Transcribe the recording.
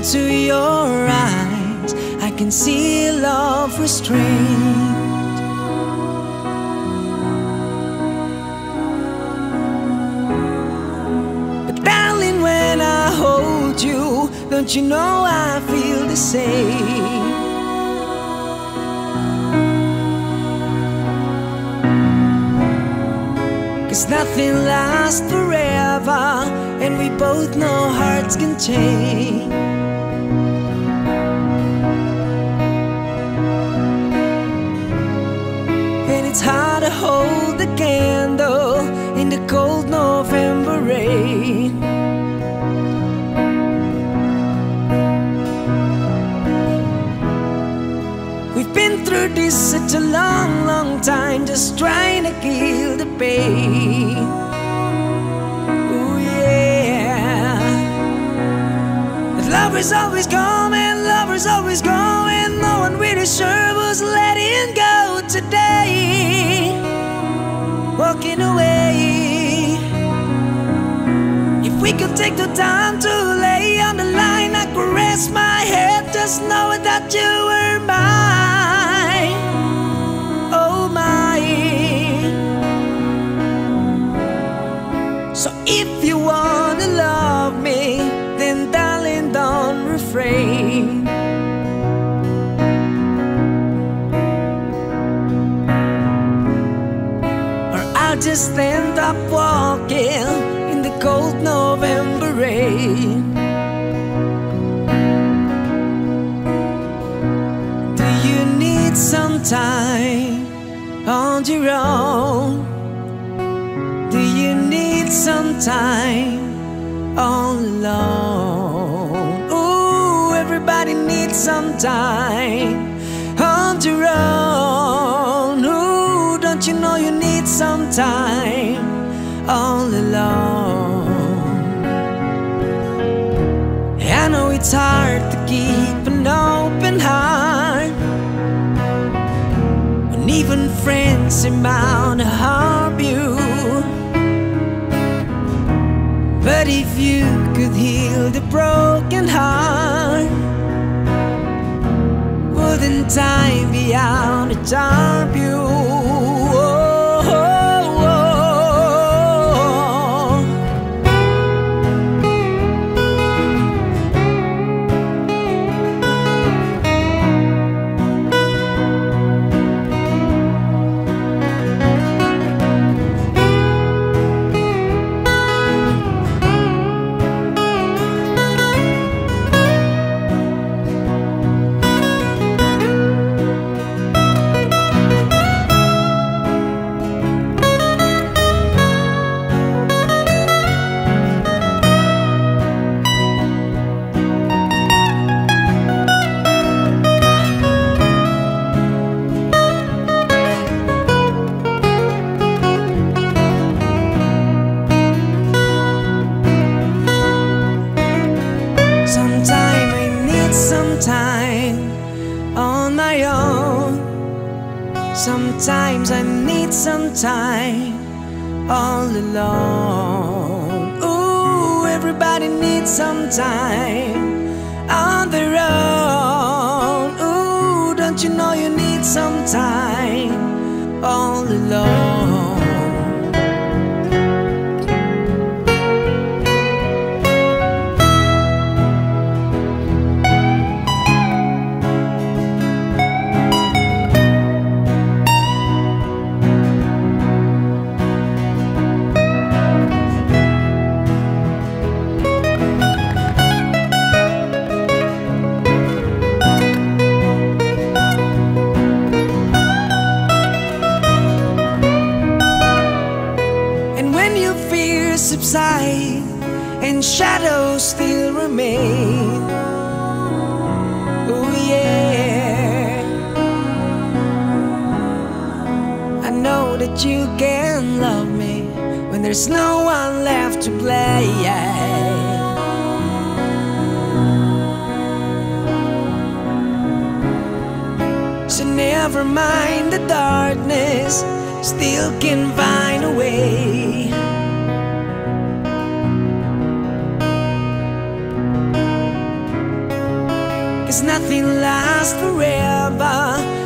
into your eyes, I can see love restrained. But darling, when I hold you, don't you know I feel the same? Cause nothing lasts forever, and we both know hearts can change. Hold the candle in the cold November rain. We've been through this such a long, long time, just trying to kill the pain. Ooh, yeah. But lovers always come and lovers always go, and no one really sure was letting go today. Walking away. If we could take the time to lay on the line, I could rest my head, just knowing that you were mine. Oh, my. So if you End up walking in the cold November rain. Do you need some time on your own? Do you need some time all alone? Ooh, everybody needs some time on your own. Some time all alone? I know it's hard to keep an open heart when even friends bound to harm you. But if you could heal the broken heart, wouldn't time be out to charm you? Sometimes I need some time all alone. Ooh, everybody needs some time on their own. Ooh, don't you know you need some time all alone? You can love me when there's no one left to blame. So never mind the darkness, still can find a way. Cause nothing lasts forever